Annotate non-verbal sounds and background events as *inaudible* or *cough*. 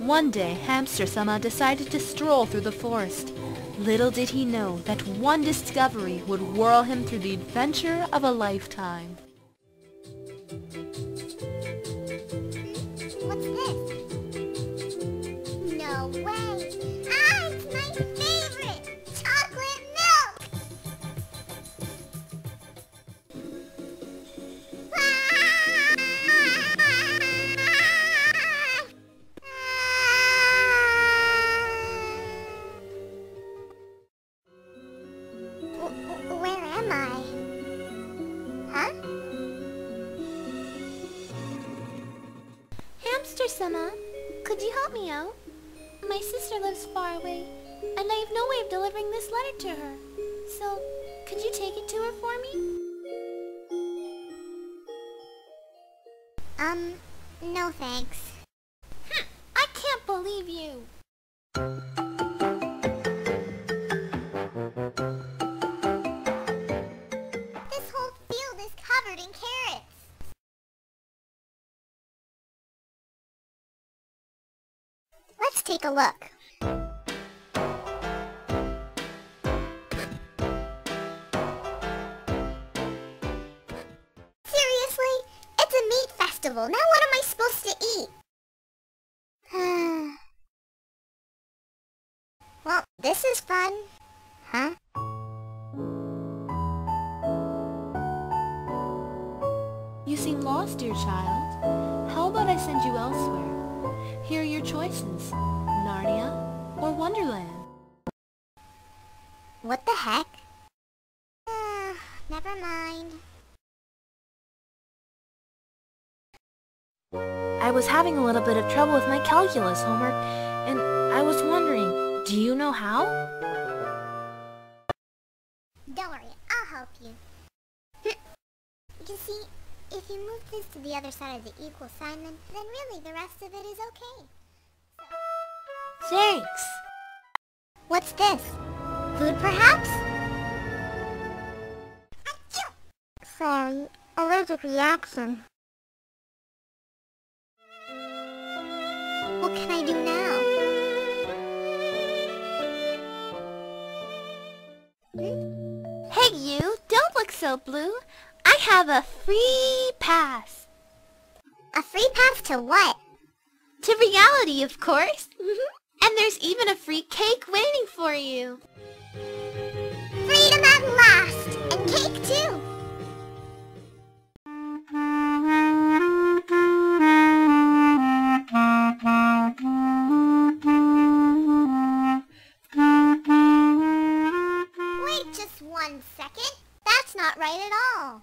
One day, Hamster Sama decided to stroll through the forest. Little did he know that one discovery would whirl him through the adventure of a lifetime. What's this? Sama, could you help me out? My sister lives far away, and I have no way of delivering this letter to her. So, could you take it to her for me? Um, no thanks. Hm, I can't believe you. This whole field is covered in carrots. Take a look. Seriously? It's a meat festival. Now what am I supposed to eat? *sighs* well, this is fun. Huh? You seem lost, dear child. How about I send you elsewhere? Here are your choices. Narnia or Wonderland. What the heck? Uh, never mind. I was having a little bit of trouble with my calculus homework, and I was wondering, do you know how? Don't worry, I'll help you. *laughs* you see, if you move this to the other side of the equal sign, then, then really the rest of it is okay. Thanks. What's this? Food, perhaps? Sorry, allergic reaction. What can I do now? Hey you, don't look so blue have a free pass. A free pass to what? To reality, of course. *laughs* and there's even a free cake waiting for you. Freedom at last! And cake too! Wait just one second. That's not right at all.